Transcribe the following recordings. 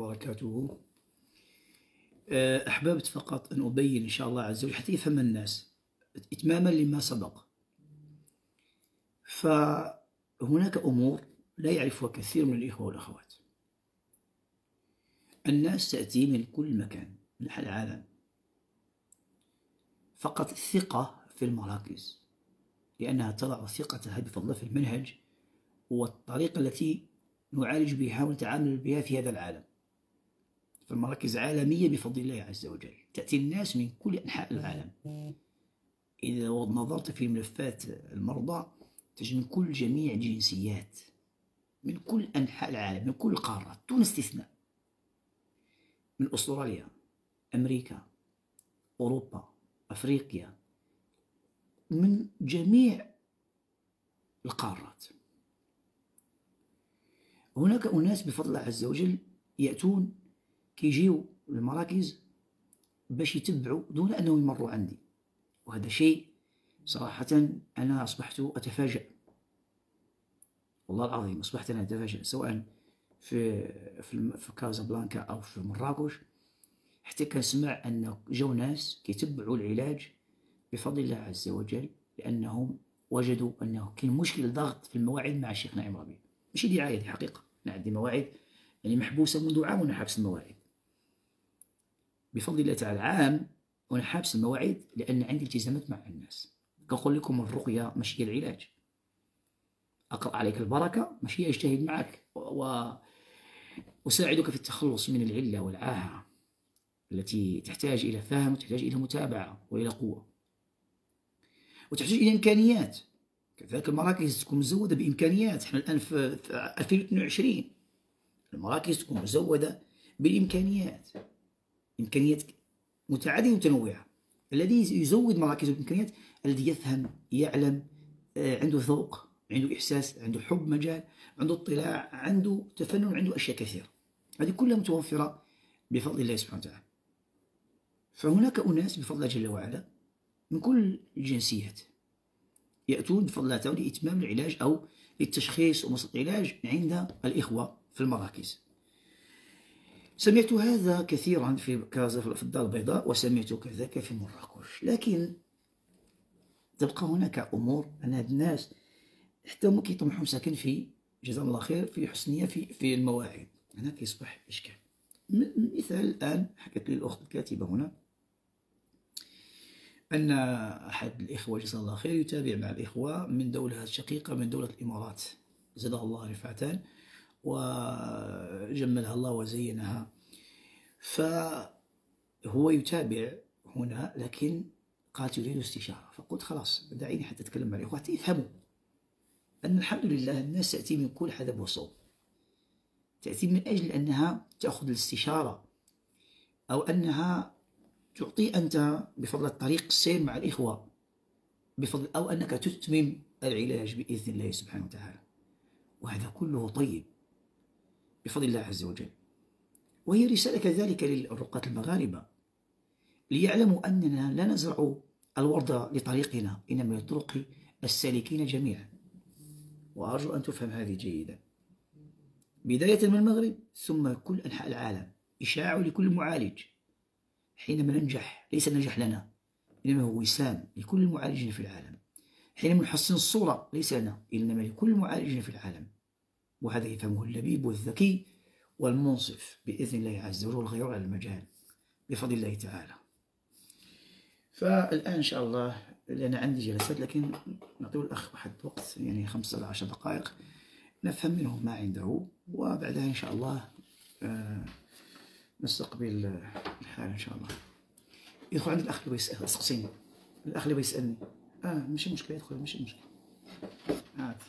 وبركاته. أه، أحببت فقط أن أبين إن شاء الله عز وجل حتى يفهم الناس إتماما لما سبق. فهناك أمور لا يعرفها كثير من الإخوة والأخوات. الناس تأتي من كل مكان من العالم. فقط الثقة في المراكز لأنها تضع ثقتها بفضل الله في المنهج والطريقة التي نعالج بها ونتعامل بها في هذا العالم. فالمراكز عالمية بفضل الله عز وجل. تأتي الناس من كل أنحاء العالم. إذا نظرت في ملفات المرضى تجد من كل جميع جنسيات من كل أنحاء العالم من كل القارات دون استثناء. من أستراليا أمريكا أوروبا أفريقيا من جميع القارات. هناك أناس بفضل الله عز وجل يأتون كيجيو للمراكز باش يتبعوا دون أنهم يمروا عندي. وهذا شيء صراحة أنا أصبحت أتفاجأ. والله العظيم أصبحت أنا أتفاجأ سواء في في, في كازابلانكا أو في مراكش. حتى كنسمع أن جاو ناس كيتبعوا العلاج بفضل الله عز وجل لأنهم وجدوا أنه كاين مشكل ضغط في المواعيد مع الشيخ نعيم ربيع. ماشي دعاية دي حقيقة أنا عندي مواعيد يعني محبوسة منذ عام وأنا حابس المواعيد. بفضل الله تعالى عام وأنا حابس المواعيد لأن عندي التزامات مع الناس. كنقول لكم الرقية ماشي هي العلاج. أقرأ عليك البركة ماشي أجتهد معك. وأساعدك في التخلص من العلة والعاهة التي تحتاج إلى فهم وتحتاج إلى متابعة وإلى قوة. وتحتاج إلى إمكانيات. كذلك المراكز تكون مزودة بإمكانيات. إحنا الآن في 2022 المراكز تكون مزودة بالإمكانيات. إمكانيات متعددة ومتنوعة. الذي يزود مراكزه بالإمكانيات الذي يفهم يعلم آه، عنده ذوق عنده إحساس عنده حب مجال عنده اطلاع عنده تفنن عنده أشياء كثيرة. هذه كلها متوفرة بفضل الله سبحانه وتعالى. فهناك أناس بفضل الله جل وعلا من كل الجنسيات يأتون بفضل الله تعالى لإتمام العلاج أو للتشخيص ومسط العلاج عند الإخوة في المراكز. سمعت هذا كثيرا في كازا في الدار البيضاء وسمعت كذلك في مراكش. لكن تبقى هناك أمور أن هاد الناس حتى هما كيطمحوا ساكن في جزاهم الله خير في حسنية في في المواعيد. هنا كيصبح إشكال. مثال الآن حكت لي الأخت الكاتبة هنا أن أحد الإخوة جزاه الله خير يتابع مع الإخوة من دولة شقيقة من دولة الإمارات. زادها الله رفعة وجملها الله وزينها. فهو يتابع هنا لكن قالت يريد استشارة فقلت خلاص دعيني حتى أتكلم مع الإخوة. حتى يفهموا أن الحمد لله الناس تأتي من كل حدب وصوب. تأتي من أجل أنها تأخذ الاستشارة أو أنها تعطي أنت بفضل الطريق السير مع الإخوة بفضل أو أنك تتمم العلاج بإذن الله سبحانه وتعالى. وهذا كله طيب. بفضل الله عز وجل. وهي رسالة كذلك للرقاة المغاربة. ليعلموا أننا لا نزرع الورد لطريقنا إنما لطرق السالكين جميعا. وأرجو أن تفهم هذه جيدا. بداية من المغرب ثم كل أنحاء العالم. إشاعة لكل معالج. حينما ننجح ليس النجاح لنا إنما هو وسام لكل المعالجين في العالم. حينما نحسن الصورة ليس لنا إنما لكل المعالجين في العالم. وهذا يفهمه اللبيب والذكي والمنصف بإذن الله عز وجل والغير على المجال بفضل الله تعالى. فالآن إن شاء الله لأن عندي جلسات لكن نعطيه الأخ واحد وقت يعني خمسة إلى عشر دقائق نفهم منه ما عنده وبعدها إن شاء الله آه، نستقبل الحال إن شاء الله. يدخل عند الأخ اللي بيسأل يسقسيني الأخ اللي بيسألني. آه ماشي مشكلة يدخل ماشي مشكلة. عادي.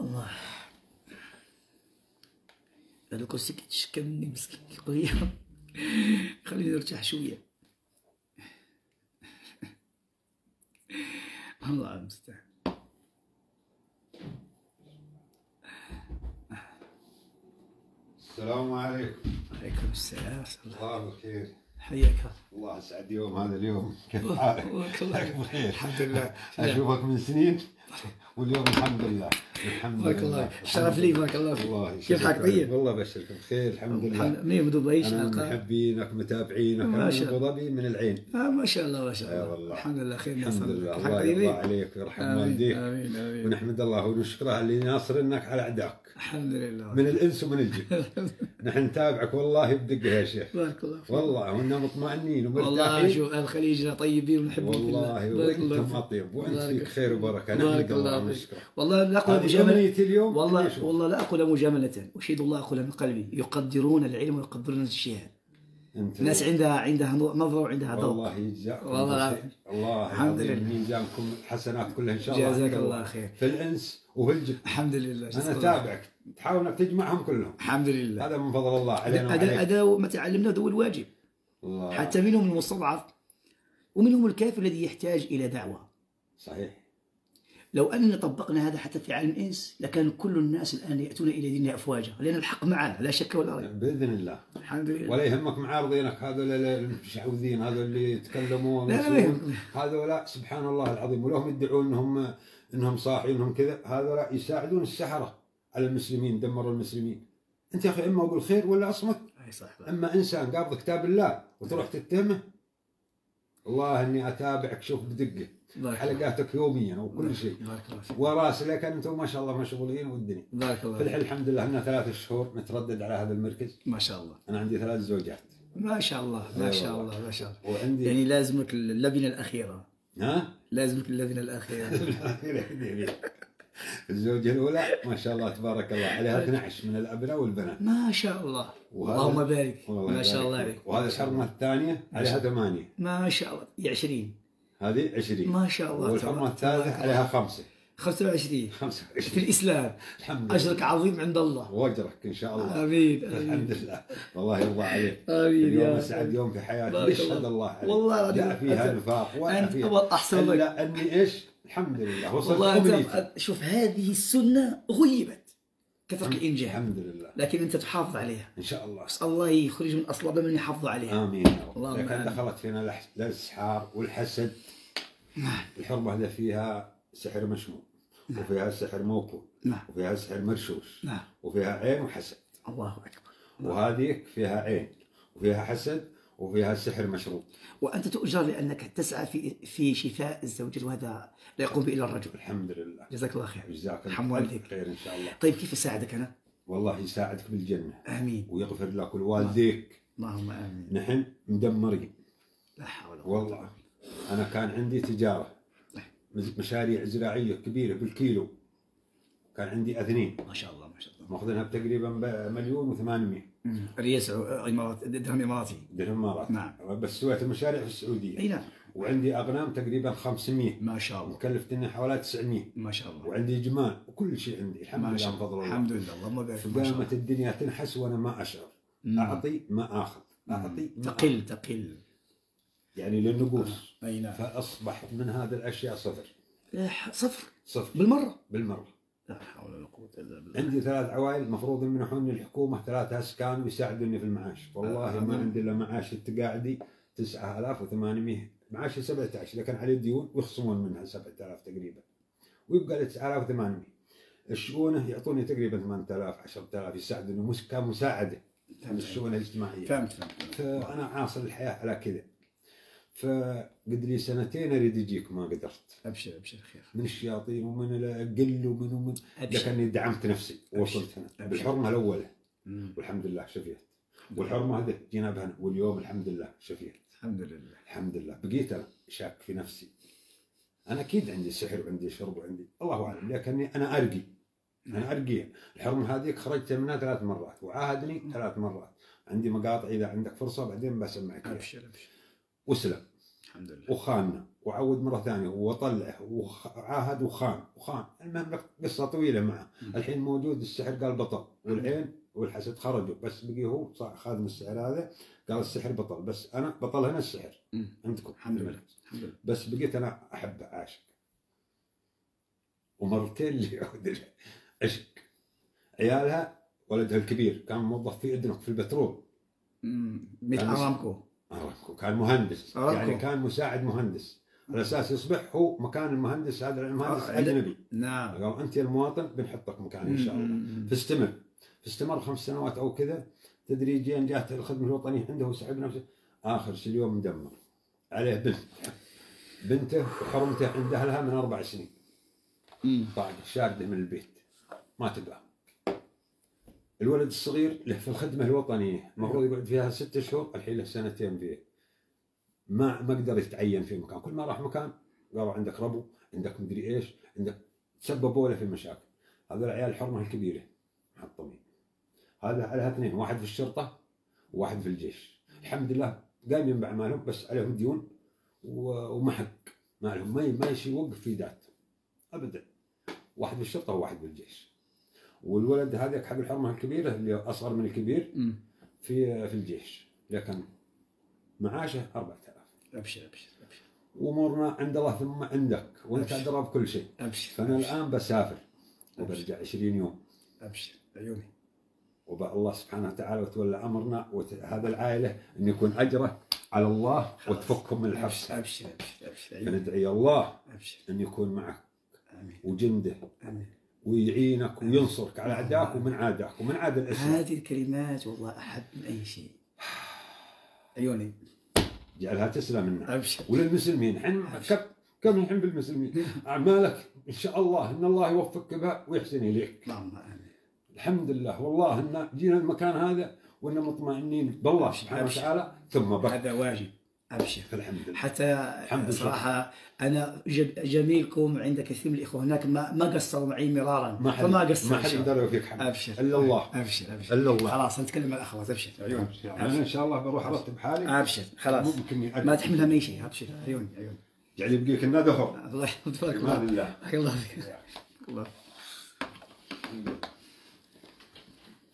الله. هذا الكرسي كيتشكى مني مسكين كيقول خليني نرتاح شوية. الله المستعان. السلام عليكم. وعليكم السلام. الله بخير. حياك الله. اسعد يوم هذا اليوم. كيف حالك؟ بخير الحمد لله. أشوفك من سنين واليوم الحمد لله. الحمد بارك لله الله شرف لي بارك الله فيك. الله كيف حالك؟ طيب؟ والله بشرك بخير الحمد لله. أنا من شنو محبينك متابعينك ما من شاء ابو ظبي من العين. آه ما شاء الله ما شاء الله. والله. الحمد لله خير الحمد لله. الله؟ يرضى عليك ويرحم والديك. آمين آمين. ونحمد الله ونشكره اللي ناصرنك على أعدائك. الحمد لله. من الإنس ومن الجن. نحن نتابعك والله بدقه يا شيخ. بارك الله فيك. والله وإنا مطمئنين والله شوف الخليج طيبين ونحبهم. والله بارك الله وأنتم. أطيب وأنت بارك- فيك خير وبركة. بارك نحمد الله. ونشكره. والله لا امنيتي اليوم؟ والله. والله لا أقول مجاملة اشهد الله اقولها من قلبي يقدرون العلم ويقدرون أنت الناس عندها عندها نظرة وعندها ذوق والله يجزاكم والله. الله الحمد لله. ميزانكم الحسنات كلها إن شاء الله. جزاك. الله خير. في الإنس وفي الجن الحمد لله. أنا الله. أتابعك. تحاول إنك تجمعهم كلهم. الحمد لله. هذا من فضل الله. علينا هذا هذا ما تعلمناه هو الواجب. الله. حتى منهم المستضعف ومنهم الكافر الذي يحتاج إلى دعوة. صحيح. لو أننا طبقنا هذا حتى في عالم الإنس لكان كل الناس الآن يأتون إلى ديننا أفواجا لأن الحق معنا لا شك ولا ريب. بإذن الله. الحمد لله. ولا يهمك معارضينك هذول المشعوذين هذول اللي يتكلمون. هذول سبحان الله العظيم. ولهم يدعون انهم إنهم صاحيين إنهم كذا. هذول يساعدون السحرة على المسلمين دمروا المسلمين. أنت يا أخي إما أقول خير ولا أصمت. أي صح. أما إنسان قابض كتاب الله وتروح تتهمه والله إني أتابعك شوف بدقة. حلقاتك يوميا وكل شيء. وراسلك أنتم ما شاء الله مشغولين والدنيا. بارك الله في فيك. الحين الحمد لله لنا ثلاث شهور نتردد على هذا المركز. ما شاء الله. أنا عندي ثلاث زوجات. ما شاء الله ما أي شاء. الله ما شاء الله. وعندي يعني لازمك اللبنة الأخيرة. ها؟ لازمك اللبنة الأخيرة. الزوجة الأولى ما شاء الله تبارك الله عليها 12 من الأبناء والبنات. ما شاء الله. وهذا- اللهم بارك. ما شاء الله. عليك. وهذه الحرمة الثانية عليها ثمانية. ما شاء الله. يا 20 هذه 20 ما شاء الله. والحرمة الثالثة عليها خمسة. 25 في 25 الإسلام. الحمد لله. أجرك عظيم عند الله. وأجرك إن شاء الله. آمين الحمد لله. والله يرضى عليك. آمين اليوم أسعد يوم في حياتي. يشهد الله. عليك؟ والله العظيم. فيها نفاق ولا أنت فيها. أحسن لك. أني إيش؟ الحمد لله. وصلت والله شوف هذه السنة غيبت كثرة الإنجاب الحمد لله. لكن أنت تحافظ عليها. إن شاء الله. الله يخرج من أصلاب من يحافظ عليها. آمين اللهم لكن. دخلت فينا الإسحار والحسد. الحرمة هذا فيها سحر مشموم وفيها سحر موكول نعم. وفيها سحر مرشوش. نعم. وفيها عين وحسد. الله أكبر. وهذيك فيها عين. وفيها حسد. وفيها سحر مشروط وأنت تؤجر لأنك تسعى في في شفاء الزوجة وهذا لا يقوم به إلا الرجل. الحمد لله. جزاك الله خير. جزاك الله. خير إن شاء الله. طيب كيف أساعدك أنا؟ والله يساعدك بالجنة. آمين. ويغفر لك ولوالديك اللهم آمين. نحن مدمرين. لا حول ولا والله أنا كان عندي تجارة. مشاريع زراعية كبيرة بالكيلو. كان عندي أثنين. ما شاء الله ما شاء الله. ماخذينها تقريبا مليون و800 مم. رياس إمارات درهم إماراتي. درهم مرات نعم. بس سويت المشاريع في السعودية. أي نعم. وعندي أغنام تقريبا 500 ما شاء الله. وكلفتني حوالي 900 ما شاء الله. وعندي جمال وكل شيء عندي. الحمد لله من فضل الله. الحمد لله. اللهم بارك الله. الدنيا تنحس وأنا ما أشعر. مم. أعطي ما آخذ. أعطي ما تقل تقل. يعني للنقوص أي نعم. فأصبحت من هذه الأشياء صفر. إيه، صفر. صفر. بالمرة. بالمرة. لا حول ولا قوة إلا بالله. عندي ثلاث عوائل المفروض يمنحوني الحكومة ثلاث أسكان ويساعدوني في المعاش. والله ما آه. عندي إلا معاش التقاعدي 9800 معاشي 17 لكن علي ديون ويخصمون منها 7000 تقريبا. ويبقى لي 9800 الشؤونة يعطوني تقريبا 8000 10000 يساعدوني. مس- كمساعدة من الشؤون الاجتماعية. فهمت فهمت. فأنا عاصر الحياة على كذا. فقد لي سنتين أريد يجيك ما قدرت. أبشر أبشر خير. من الشياطين ومن القل ومن ومن لكني دعمت نفسي ووصلت هنا. أبشر. بالحرمة الأولى. والحمد لله شفيت. والحرمة هذه جينا بهنا واليوم الحمد لله شفيت. الحمد لله. الحمد لله. بقيت أنا شاك في نفسي. أنا أكيد عندي سحر وعندي شرب وعندي الله أعلم. لكني أنا أرقي. أنا ارقيها الحرمة هذيك خرجت منها ثلاث مرات وعاهدني ثلاث مرات. عندي مقاطع إذا عندك فرصة بعدين بسمعك إياها. أبشر أبشر. وسلم. الحمد لله. وخاننا. وعود مرة ثانية. وطلع وعاهد وخان. وخان. المهم قصة طويلة معه. الحين موجود السحر قال بطل. والعين والحسد خرجوا. بس بقي هو خادم السحر هذا. قال السحر بطل. بس أنا بطل هنا السحر. عندكم. الحمد لله. بس بقيت أنا أحب اعاشق ومرتين اللي يعود عشق. عيالها ولدها الكبير. كان موظف في ادنك في البترول. مثل مش- ارامكو كان مهندس. أرامكو. يعني كان مساعد مهندس. على أساس يصبح هو مكان المهندس هذا المهندس آه، أجنبي. نعم. قال أنت يا المواطن بنحطك مكان إن شاء الله. فاستمر فاستمر خمس سنوات أو كذا. تدريجيا جاءت الخدمة الوطنية عنده وسحب نفسه. آخر شي اليوم مدمر. عليه بنت. بنته وحرمته عند أهلها من أربع سنين. طاق شاردة من البيت. ما تبقى الولد الصغير له في الخدمة الوطنية المفروض يقعد فيها ست شهور الحين له سنتين فيه. ما ما قدر يتعين في مكان. كل ما راح مكان قالوا عندك ربو عندك مدري إيش عندك سببوا له في مشاكل هذول العيال الحرمة الكبيرة محطمين هذا عليها اثنين واحد في الشرطة وواحد في الجيش. الحمد لله قايمين باعمالهم بس عليهم ديون و- ومحق ما لهم ما يوقف في ذات ابدا. واحد في الشرطة وواحد في الجيش. والولد هذاك حق الحرمة الكبيرة اللي أصغر من الكبير. في في الجيش. لكن معاشه 4000 أبشر أبشر أبشر. وامورنا عند الله ثم عندك وأنت أبشر. ادرى بكل شيء. أبشر فأنا أبشر. الآن بسافر. وبرجع 20 يوم. أبشر. عيوني. وبقى الله سبحانه وتعالى وتولى أمرنا وهذا العائلة إن يكون أجرة على الله. وتفكهم من الحبس. أبشر أبشر أبشر عيوني فندعي الله أبشر. إن يكون معك. آمين. وجنده. آمين. ويعينك وينصرك على أعدائك ومن عادائك ومن عاد الاسلام هذه الكلمات والله أحب من أي شيء. عيوني. جعلها تسلم منا أبشر. وللمسلمين. حين كم كم الحين بالمسلمين؟ أعمالك إن شاء الله إن الله يوفقك بها ويحسن إليك. اللهم آمين. الحمد لله. والله إن جينا المكان هذا وإن مطمئنين بالله سبحانه. وتعالى ثم بك هذا واجب. أبشر. فالحمد لله. حتى الحمد أنا جب- جميلكم عند كثير من الإخوة. هناك ما ما قصروا معي مرارا. ما حد فما قصروا ما حد يوفيك حمد. أبشر. إلا الله. أبشر أبشر. إلا الله. خلاص نتكلم مع الأخوات. أبشر. عيوني أنا إن شاء الله بروح أرتب حالي. أبشر. خلاص. ممكن ما يأجل. تحمل هم أي شيء. أبشر. عيوني عيوني يعني يبقيك لنا ظهر الله يحفظك الله. الله. بارك الله. فيك الله.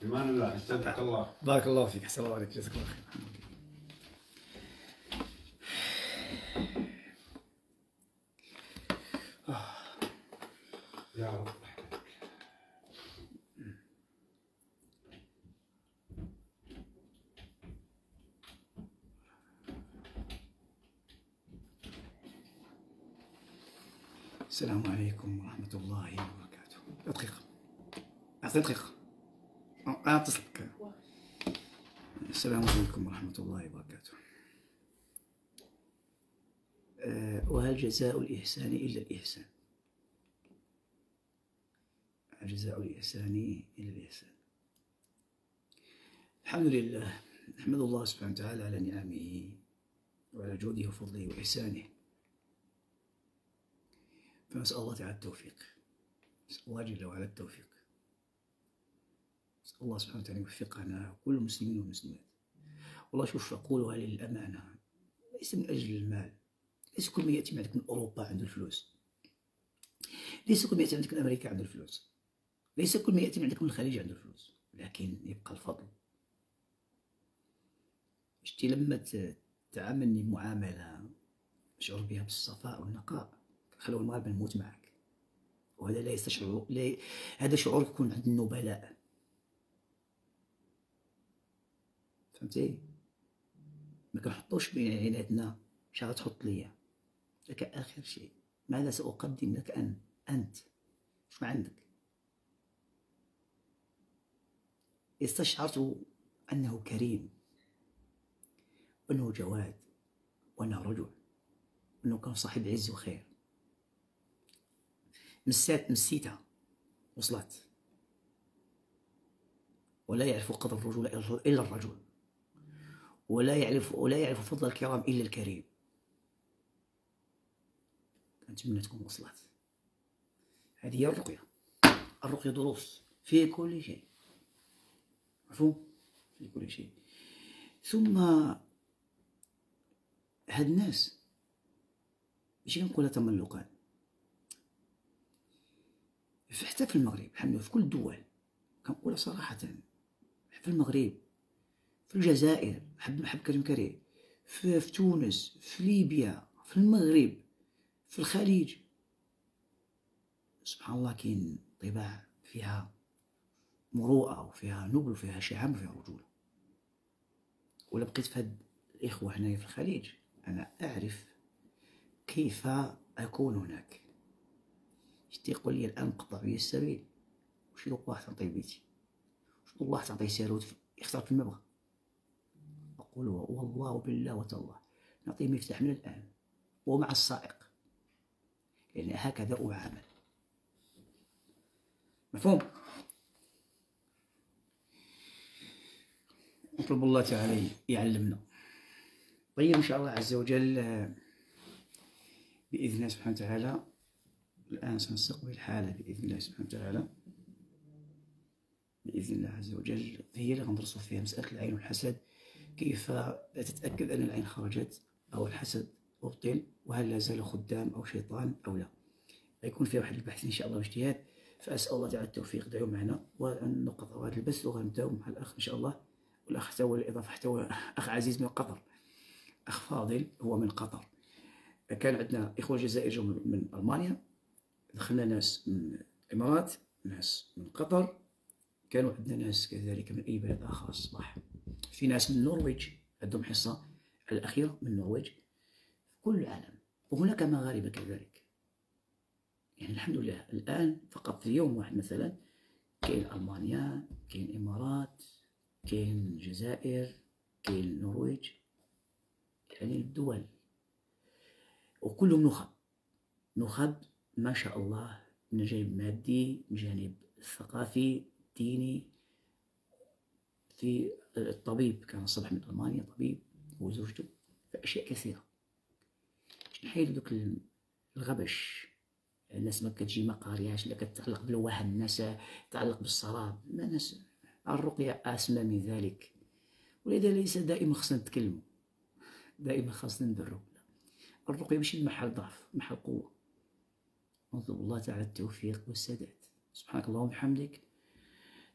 أمان الله. استودعك الله. بارك الله فيك. أحسن الله عليك. جزاك الله خير. السلام عليكم ورحمة الله وبركاته. دقيقة. أعطي دقيقة. أه، أنا أتصل السلام عليكم ورحمة الله وبركاته. أه، وهل جزاء الإحسان إلا الإحسان؟ جزاء الإحسان إلا الإحسان. الحمد لله نحمد الله سبحانه وتعالى على نعمه وعلى جوده وفضله وإحسانه. فنسأل الله تعالى التوفيق. نسأل الله جل وعلا التوفيق. نسأل الله سبحانه وتعالى يوفقنا وكل المسلمين والمسلمات. والله شوف أقولها للأمانة ليس من أجل المال ليس كل من يأتي من أوروبا عنده الفلوس. ليس كل من يأتي من أمريكا عنده الفلوس. ليس كل من يأتي من الخليج عنده الفلوس لكن يبقى الفضل. شتي لما تعاملني معاملة أشعر بها بالصفاء والنقاء خلوا المغاربة نموت معك. وهذا لا يستشعر لا هذا شعور يكون عند النبلاء. فهمتي؟ ما كنحطوش بين عيناتنا اش غتحط ليا. لك آخر شيء. ماذا سأقدم لك أن أنت؟ ما عندك؟ استشعرت أنه كريم وانه جواد وأنه رجل وانه كان صاحب عز وخير. مسات مسيتها وصلت. ولا يعرف قدر الرجل إلا الرجل. ولا يعرف ولا يعرف فضل الكرام إلا الكريم. كنتمنى تكون وصلت. هذه هي الرقية. الرقية دروس في كل شيء. مفهوم في كل شيء. ثم هاد الناس ماشي كنقولها تملقا حتى في المغرب الحمد لله في كل الدول كنقولها صراحة في المغرب في الجزائر حب حب كريم كريم في, في تونس في ليبيا في المغرب في الخليج. سبحان الله كاين طباع فيها مروءة وفيها نبل وفيها شعام وفيها رجولة ولا بقيت في هاد الإخوة هنايا في الخليج أنا أعرف كيف أكون هناك. شتي يقول لي الآن قطع بي السبيل. وش الله تعطي بيتي. وش الله تعطي ساروت يختار في المبغى. أقول والله بالله وتالله نعطيه مفتاح من الآن. ومع السائق. لأن يعني هكذا أعامل. مفهوم؟ نطلب الله تعالى يعلمنا. طيب إن شاء الله عز وجل بإذن الله سبحانه وتعالى الآن سنستقبل الحالة بإذن الله سبحانه وتعالى. بإذن الله عز وجل. هي اللي غندرسوا فيها مسألة العين والحسد. كيف تتأكد أن العين خرجت أو الحسد أبطل؟ وهل لا زال خدام أو شيطان أو لا؟ يكون فيها واحد البحث إن شاء الله واجتهاد. فأسأل الله تعالى التوفيق. دعوا معنا. ونقطع هذا البث وغنبداو مع الأخ إن شاء الله. والأخ هو الإضافة هو أخ عزيز من قطر. أخ فاضل هو من قطر. كان عندنا إخوة جزائر من ألمانيا. دخلنا ناس من الإمارات ناس من قطر. كانوا عندنا ناس كذلك من أي بلد آخر الصباح. في ناس من النرويج عندهم حصة الأخيرة من النرويج. كل العالم. وهناك مغاربة كذلك. يعني الحمد لله الآن فقط في يوم واحد مثلا كاين ألمانيا كاين الإمارات كاين الجزائر كاين النرويج يعني الدول. وكلهم نخب. نخب ما شاء الله من جانب مادي من جانب ثقافي ديني. في الطبيب كان الصبح من ألمانيا طبيب وزوجته في أشياء كثيرة نحيد دوك الغبش؟ الناس ما كتجي ما قارياش لا كتعلق بالوهم الناس تعلق بالسراب ما ناس الرقية أسمى من ذلك. ولذا ليس دائما خصنا نتكلموا. دائما خاصنا ندرو الرقية ماشي محل ضعف محل قوة. نطلب الله تعالى التوفيق والسداد. سبحانك اللهم وبحمدك.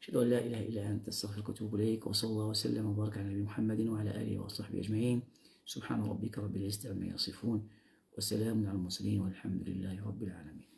أشهد أن لا إله إلا أنت أستغفرك وأتوب إليك وصلى الله وسلم وبارك على نبينا محمد وعلى آله وصحبه أجمعين. سبحان ربك رب العزة عما يصفون وسلام على المرسلين والحمد لله رب العالمين.